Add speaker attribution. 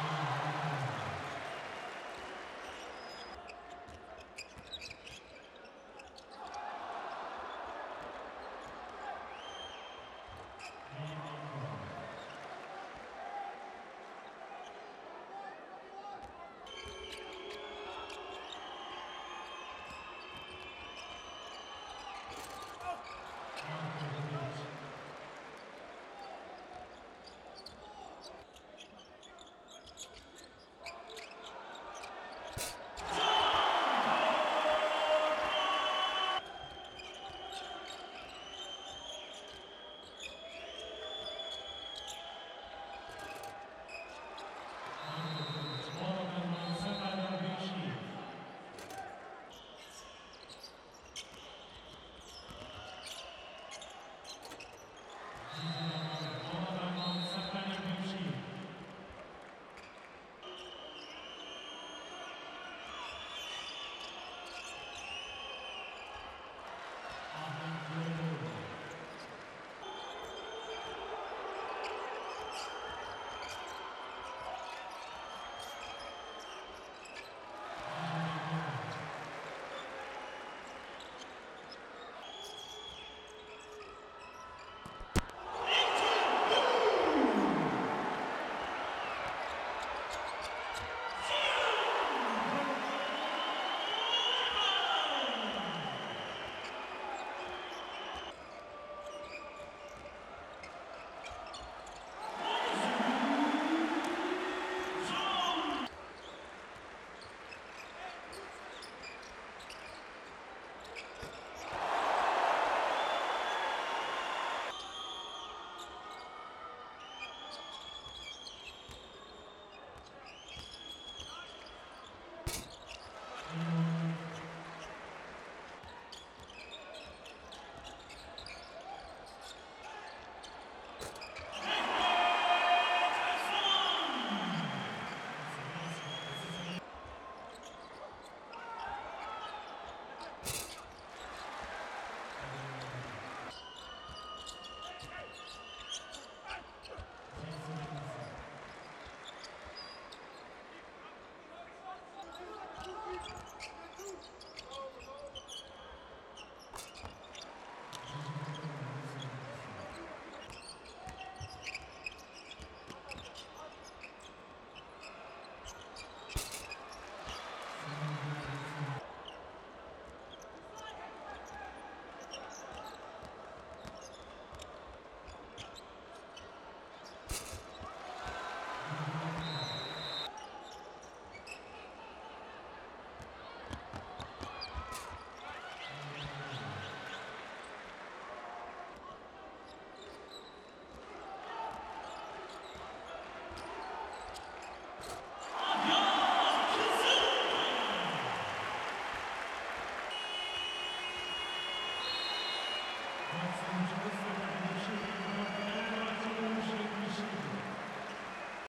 Speaker 1: Amen. Mm-hmm. Thank you.